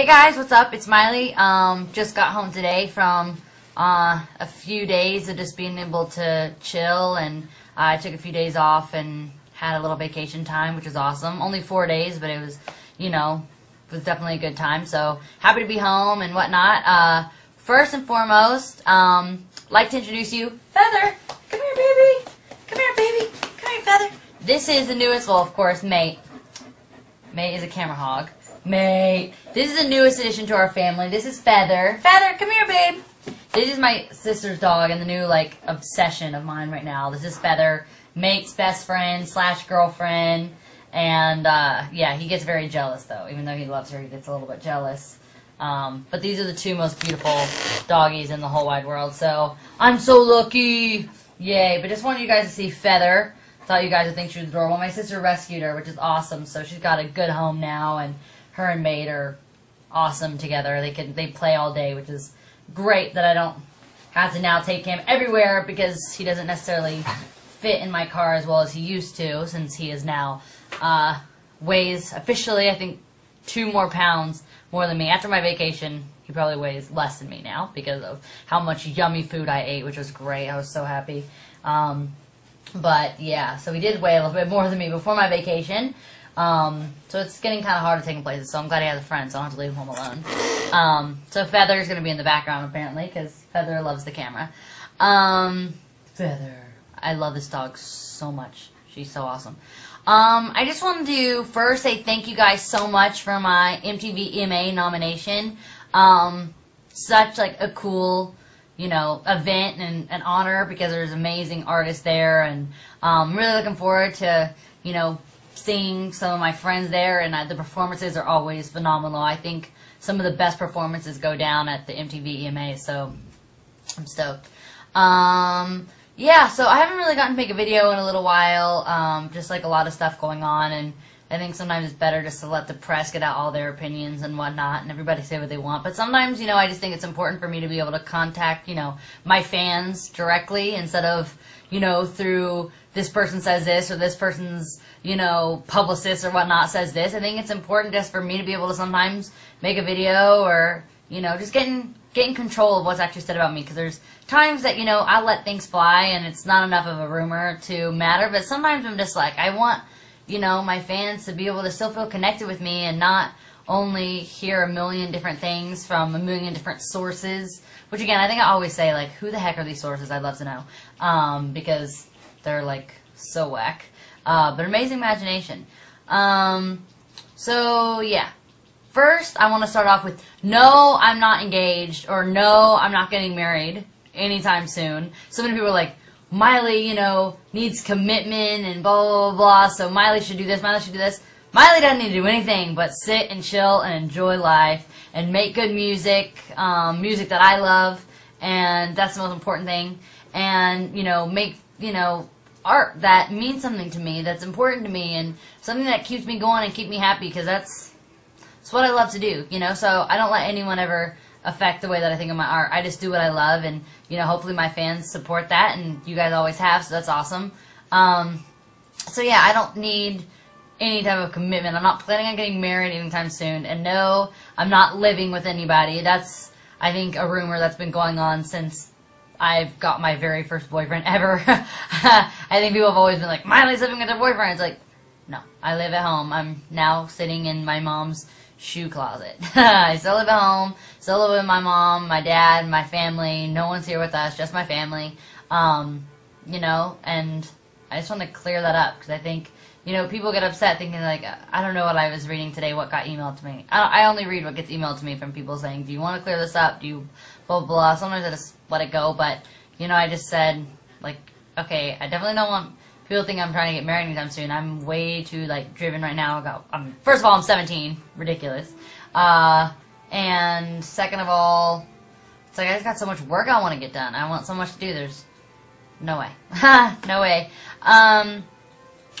Hey guys, what's up? It's Miley. Um, just got home today from uh, a few days of just being able to chill, and I took a few days off and had a little vacation time, which was awesome. Only four days, but it was, you know, it was definitely a good time. So happy to be home and whatnot. Uh, first and foremost, um, like to introduce you, Feather. Come here, baby. Come here, baby. Come here, Feather. This is the newest, well, of course, Mate. Mate is a camera hog. Mate. This is the newest addition to our family. This is Feather. Feather, come here, babe. This is my sister's dog and the new, like, obsession of mine right now. This is Feather, Mate's best friend slash girlfriend. And, uh, yeah, he gets very jealous, though. Even though he loves her, he gets a little bit jealous. Um, but these are the two most beautiful doggies in the whole wide world. So, I'm so lucky. Yay. But just wanted you guys to see Feather. Thought you guys would think she was adorable. My sister rescued her, which is awesome. So she's got a good home now, and her and Mate are awesome together. They can they play all day, which is great that I don't have to now take him everywhere because he doesn't necessarily fit in my car as well as he used to, since he is now uh, weighs officially I think two more pounds more than me. After my vacation, he probably weighs less than me now because of how much yummy food I ate, which was great. I was so happy. Um, but yeah, so he did weigh a little bit more than me before my vacation. Um, so it's getting kind of hard to take him places. So I'm glad he has a friend, so I don't have to leave him home alone. Um, so Feather's going to be in the background apparently because Feather loves the camera. Um, Feather, I love this dog so much. She's so awesome. Um, I just wanted to first say thank you guys so much for my MTV EMA nomination. Um, such like a cool you know, event and an honor because there's amazing artists there, and um, really looking forward to, you know, seeing some of my friends there, and uh, the performances are always phenomenal. I think some of the best performances go down at the MTV EMA, so I'm stoked. Um, yeah, so I haven't really gotten to make a video in a little while, um, just like a lot of stuff going on, and I think sometimes it's better just to let the press get out all their opinions and whatnot and everybody say what they want. But sometimes, you know, I just think it's important for me to be able to contact, you know, my fans directly instead of, you know, through this person says this or this person's, you know, publicist or whatnot says this. I think it's important just for me to be able to sometimes make a video or, you know, just getting getting control of what's actually said about me because there's times that you know I let things fly and it's not enough of a rumor to matter but sometimes I'm just like I want you know, my fans to be able to still feel connected with me and not only hear a million different things from a million different sources. Which again, I think I always say like, who the heck are these sources? I'd love to know um, because they're like so whack. Uh, but amazing imagination. Um, so yeah. First, I want to start off with no, I'm not engaged, or no, I'm not getting married anytime soon. So many people are like, Miley, you know, needs commitment and blah, blah, blah, blah, so Miley should do this, Miley should do this. Miley doesn't need to do anything but sit and chill and enjoy life and make good music, um, music that I love, and that's the most important thing. And, you know, make, you know, art that means something to me, that's important to me, and something that keeps me going and keep me happy, because that's, that's what I love to do, you know, so I don't let anyone ever affect the way that I think of my art. I just do what I love, and you know, hopefully my fans support that, and you guys always have, so that's awesome. Um, so yeah, I don't need any type of commitment. I'm not planning on getting married anytime soon, and no, I'm not living with anybody. That's I think a rumor that's been going on since I've got my very first boyfriend ever. I think people have always been like, Miley's living with her boyfriend. It's like, no, I live at home. I'm now sitting in my mom's shoe closet. I still live at home, still live with my mom, my dad, my family. No one's here with us, just my family. Um, you know, and I just want to clear that up because I think, you know, people get upset thinking like, I don't know what I was reading today, what got emailed to me. I, I only read what gets emailed to me from people saying, do you want to clear this up? Do you blah, blah, blah. Sometimes I just let it go, but, you know, I just said, like, okay, I definitely don't want people think I'm trying to get married anytime soon. I'm way too like driven right now. I got, I'm, first of all, I'm 17, ridiculous. Uh, and second of all, it's like I just got so much work I want to get done. I want so much to do. There's no way, Ha, no way. Um,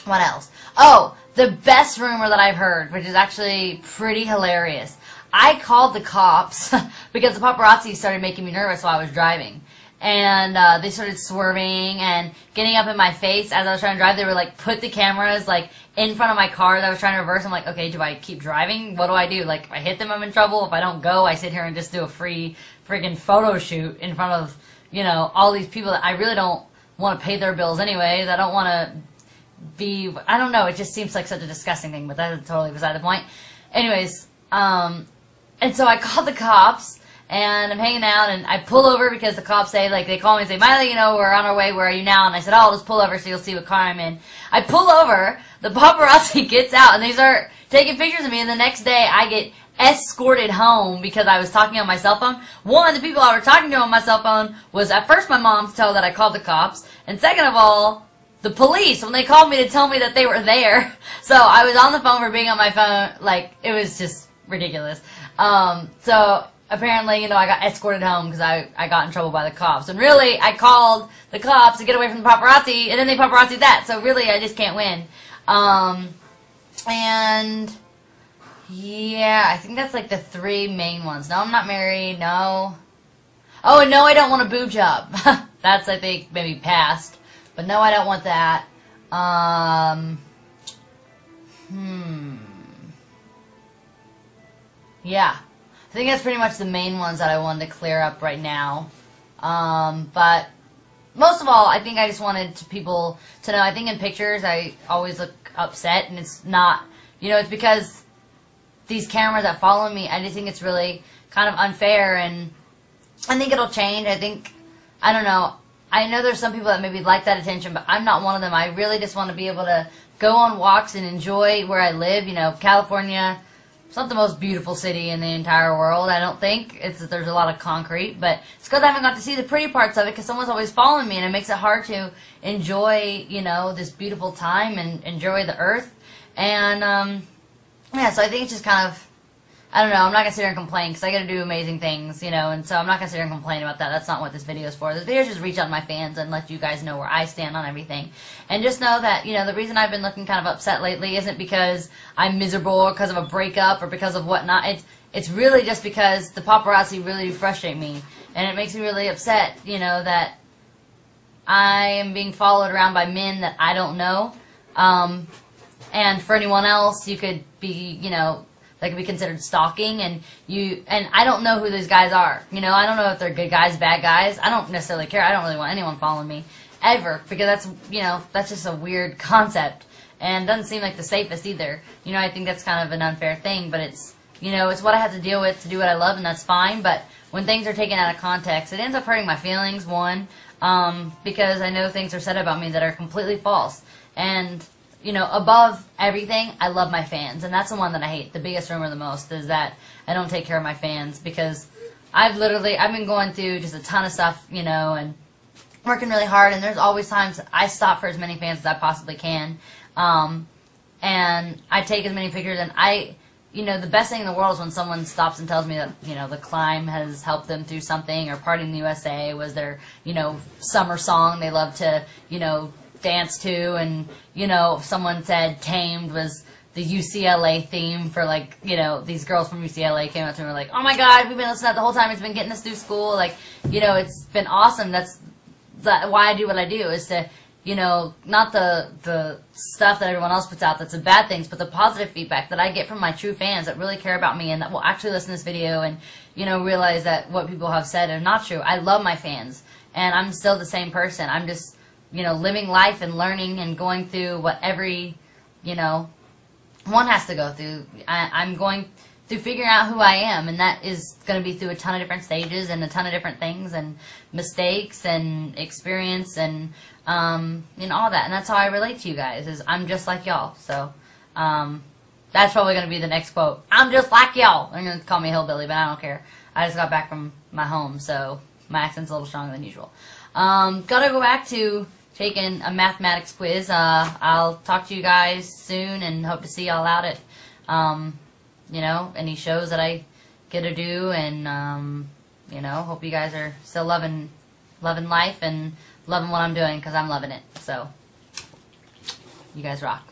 what else? Oh, the best rumor that I've heard, which is actually pretty hilarious. I called the cops because the paparazzi started making me nervous while I was driving. and uh, they started swerving and getting up in my face as I was trying to drive. They were like, put the cameras like in front of my car that I was trying to reverse. I'm like, okay, do I keep driving? What do I do? Like, if I hit them, I'm in trouble. If I don't go, I sit here and just do a free freaking photo shoot in front of you know all these people that I really don't want to pay their bills anyways. I don't want to be. I don't know. It just seems like such a disgusting thing, but that totally beside the point. Anyways, um, and so I called the cops and I'm hanging out and I pull over because the cops say, like, they call me and say, Miley, you know, we're on our way, where are you now? And I said, oh, just pull over so you'll see what car I'm in. I pull over, the paparazzi gets out and they start taking pictures of me and the next day I get escorted home because I was talking on my cell phone. One, the people I was talking to on my cell phone was at first my mom to tell that I called the cops, and second of all, the police when they called me to tell me that they were there. So I was on the phone for being on my phone. Like it was just ridiculous. Um, so apparently, you know, I got escorted home because I, I got in trouble by the cops. And really, I called the cops to get away from the paparazzi, and then they paparazzi that. So really, I just can't win. Um, and yeah, I think that's like the three main ones. No, I'm not married. No. Oh, and no, I don't want a boob job. that's I think maybe past. But no, I don't want that. Um. Hmm. Yeah. I think that's pretty much the main ones that I wanted to clear up right now. Um, but most of all, I think I just wanted to people to know. I think in pictures, I always look upset, and it's not, you know, it's because these cameras that follow me. I just think it's really kind of unfair, and I think it'll change. I think, I don't know. I know there's some people that maybe like that attention, but I'm not one of them. I really just want to be able to go on walks and enjoy where I live. You know, California it's not the most beautiful city in the entire world, I don't think. It's that There's a lot of concrete, but it's because I haven't got to see the pretty parts of it because someone's always following me, and it makes it hard to enjoy, you know, this beautiful time and enjoy the earth. And, um, yeah, so I think it's just kind of I don't know. I'm not gonna sit here and complain because I gotta do amazing things, you know. And so I'm not gonna sit here and complain about that. That's not what this video is for. This video is just reach out to my fans and let you guys know where I stand on everything. And just know that you know the reason I've been looking kind of upset lately isn't because I'm miserable or because of a breakup or because of whatnot. It's it's really just because the paparazzi really frustrate me, and it makes me really upset. You know that I am being followed around by men that I don't know. Um, and for anyone else, you could be, you know, that could be considered stalking and you and I don't know who those guys are. You know, I don't know if they're good guys, bad guys. I don't necessarily care. I don't really want anyone following me ever because that's you know, that's just a weird concept and doesn't seem like the safest either. You know, I think that's kind of an unfair thing, but it's you know, it's what I have to deal with to do what I love and that's fine, but when things are taken out of context, it ends up hurting my feelings, one, um, because I know things are said about me that are completely false. And you know, above everything, I love my fans, and that's the one that I hate. The biggest rumor the most is that I don't take care of my fans because I've literally I've been going through just a ton of stuff, you know, and working really hard. And there's always times I stop for as many fans as I possibly can, um, and I take as many pictures. And I, you know, the best thing in the world is when someone stops and tells me that you know the climb has helped them through something, or Party in the USA was their you know summer song they love to you know dance to, and you know, someone said "Tamed" was the UCLA theme for like, you know, these girls from UCLA came up to me and were like, "Oh my God, we've been listening to that the whole time. It's been getting us through school. Like, you know, it's been awesome. That's that why I do what I do is to." You know, not the the stuff that everyone else puts out that's the bad things, but the positive feedback that I get from my true fans that really care about me and that will actually listen to this video and, you know, realize that what people have said are not true. I love my fans and I'm still the same person. I'm just you know, living life and learning and going through what every, you know, one has to go through. I, I'm going through figuring out who I am, and that is going to be through a ton of different stages and a ton of different things and mistakes and experience and um, and all that. And that's how I relate to you guys. Is I'm just like y'all. So um, that's probably going to be the next quote. I'm just like y'all. They're going to call me hillbilly, but I don't care. I just got back from my home, so my accent's a little stronger than usual. Um, gotta go back to taking a mathematics quiz. Uh, I'll talk to you guys soon and hope to see y'all out at, um, you know, any shows that I get to do. And, um, you know, hope you guys are still loving, loving life and loving what I'm doing because I'm loving it. So, you guys rock.